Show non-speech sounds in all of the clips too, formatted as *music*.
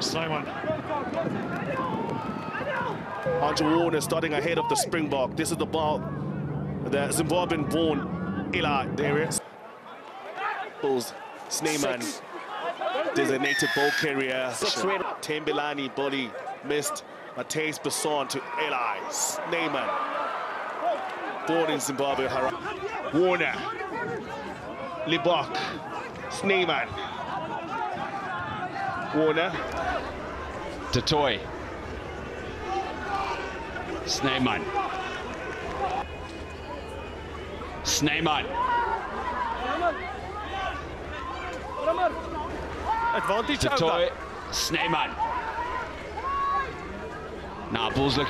Simon. Andrew Warner starting ahead of the Springbok. This is the ball. The Zimbabwean-born Eli. Ah, there it is. Bulls. Snyman. Designated ball carrier. Tembelani body missed. Mateus Besson to Eli. Snyman. Born in Zimbabwe. Warner. Libbok. Snyman. Warner. du Toit. Snyman. Snyman. Advantage. Toit. Snyman. Now Bulls look.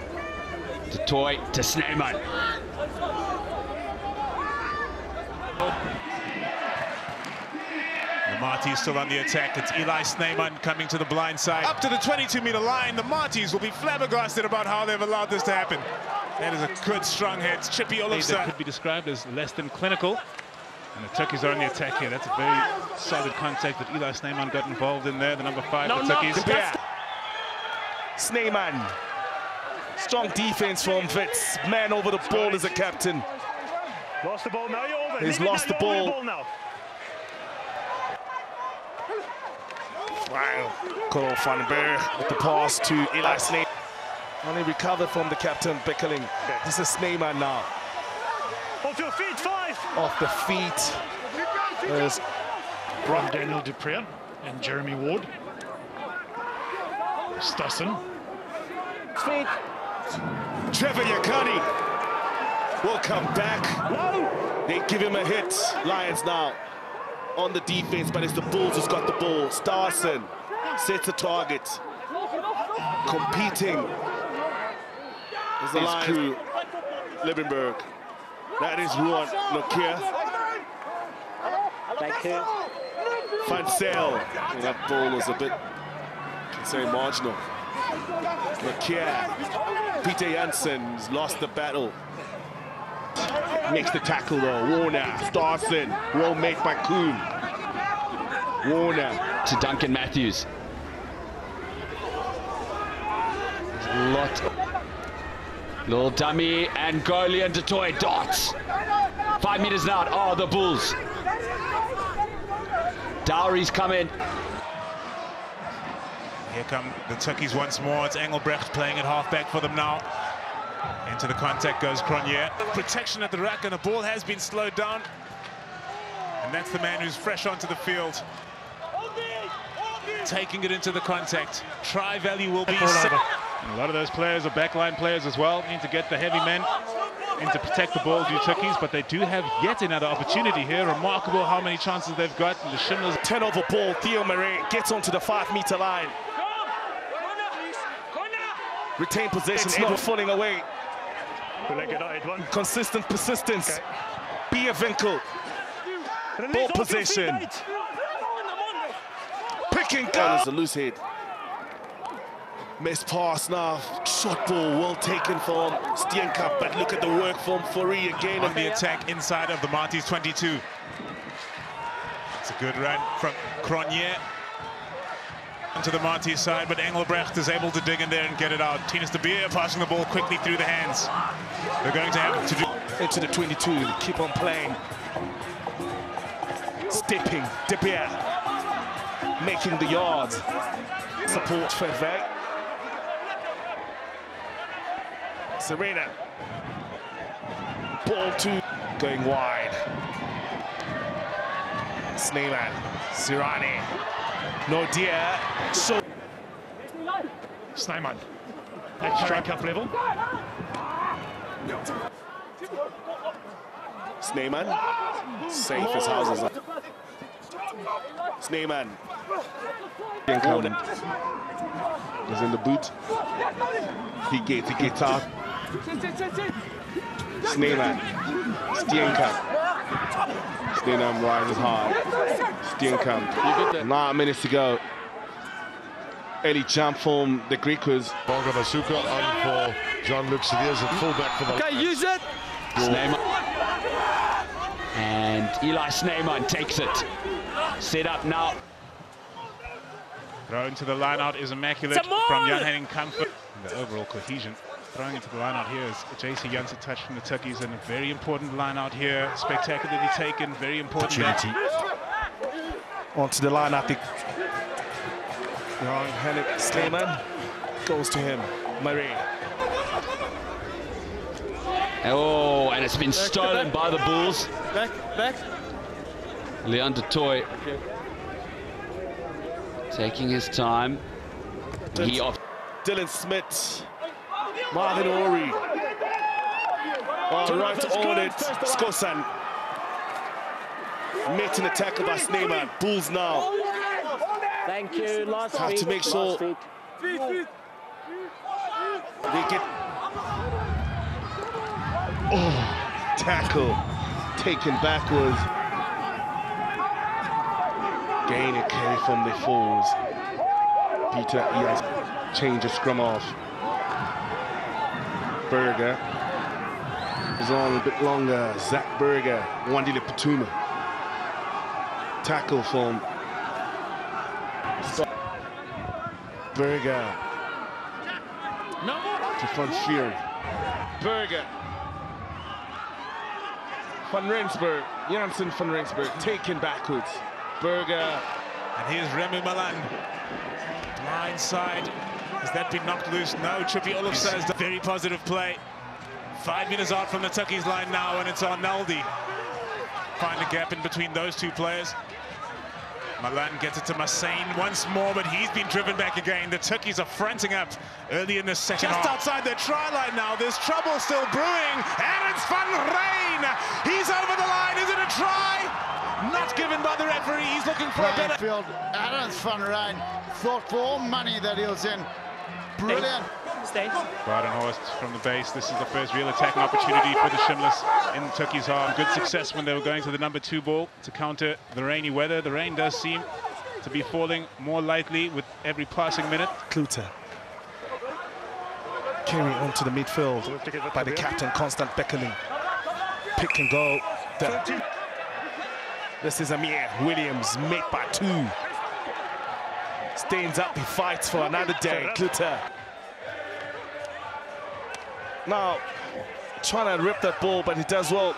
du to Snyman. The Maties still on the attack. It's Eli Snyman coming to the blind side. Up to the 22-meter line. The Maties will be flabbergasted about how they've allowed this to happen. That is a good, strong hit. It's Chippy That Olofsson. could be described as less than clinical. And the Tukkies are on the attack here. That's a very solid contact that Eli Snyman got involved in there, the number five No, for no, Tukkies. yeah. Snyman. Strong defense from Wits. Man over the ball as a captain. Lost the ball now, you're over. He's Leave lost now, the you're over ball. Wow. Conor van den Berg with the pass to Eli Snyman. Only recovered from the captain, Beckeling. This is Snyman now. Off your feet, five. Off the feet. There's From Daniel Dupre and Jeremy Ward. Stussen. Trevor Yakani. will come back. They give him a hit. Lions now on the defense, but it's the Bulls who's got the ball. Starson sets a target. Competing. Is the Lions crew. Liebenberg. That is Ruan Nortje. Van Sel. That ball was a bit, can say, marginal. Nortje. Peter Jansen's lost the battle. Makes the tackle though. Warner, Starson, well made by Kuhn. Warner. to Duncan Matthews. Lot. Little dummy and goalie and Detoy dots. Five meters out. Oh, the Bulls. Dowry's coming. Here come the Tukkies once more. It's Engelbrecht playing at halfback for them now. Into the contact goes Cronje. Protection at the rack and the ball has been slowed down. And that's the man who's fresh onto the field. Taking it into the contact. Try value will be Ball set. over. And a lot of those players are backline players as well. Need to get the heavy men in to protect the ball, do Tukkies, but they do have yet another opportunity here. Remarkable how many chances they've got. And the Shimlas Turnover ball. Theo Marais gets onto the five meter line. Retain possession. It's not falling away. Will I one? Consistent persistence. Be a Winkel. Ball off possession. Picking gun. There's a loose head. Missed pass now. Shot ball well taken from Steenkamp. But look at the work from Fori again. on the attack inside of the Maties 22. It's a good run from Cronje onto the Maties side, but Engelbrecht is able to dig in there and get it out. Tinas de Beer passing the ball quickly through the hands. They're going to have to do into the 22. Keep on playing. Stepping. De Beer. Making the yards. Support Verweg. Serena. Ball two. Going wide. Snyman. Sirani. Nordia. So Snyman at Currie Cup level. Snyman. Safe as houses. Snyman. Warner is in the boot. He gets, he gets out. Snyman. Steenkamp. Um, Steenkamp rises hard. come Nine minutes to go. Early jump from the Griquas. Bonga Masuka on for John-Luc Seviers at fullback for the Okay, use it. Snyman. And Eli Snyman takes it. Set up now. Throw into the line out is immaculate from Jan Henning Comfort. The overall cohesion. Throwing into the line out here is JC Jansen touch from the Tukkies and a very important line out here. Spectacularly taken, very important. Opportunity. Onto the line, I think. Young Henrik Slayman goes to him. Murray. Oh, and it's been stolen by the Bulls. Back, back. Leon de Toy taking his time. He off. Dylan Smith. Marvin Ori. All right on it. Skosan. Making a tackle by Snyman. Bulls now. Thank you. Last Have feet. to make sure- Last feet. They get. Oh, *sighs* tackle. Taken backwards. Gain a carry from the fours. Peter Ians change the scrum off. Berger is on a bit longer. Zach Berger, Wandile Patuma. Tackle from Berger to Van Fury. Berger. Van Rensburg. Janssen van Rensburg taken backwards. Berger. And here's Remu Malan. Blind side. Has that been knocked loose? No, Trippy Olofsson has done very positive play. Five meters out from the Tukkies line now, and it's Arnaldi. Find a gap in between those two players. Malan gets it to Massane once more, but he's been driven back again. The Tukkies are fronting up early in the second Just half. outside their try line now. There's trouble still brewing, and it's Van Rijn. He's over the line. Is it a try? Not given by the referee. He's looking for a better... Field, Adams van Rijn thought for all money that he was in. Brilliant. Stay. Badenhorst from the base. This is the first real attacking opportunity for the Shimlas in Tukkies' half. Good success when they were going to the number two ball to counter the rainy weather. The rain does seem to be falling more lightly with every passing minute. Kluter. Carry onto the midfield by the captain, Constant Beckerling. Pick and go. The- This is Amir Williams, made by two. Stands up, he fights for another day. Kluter. Now, trying to rip that ball, but he does well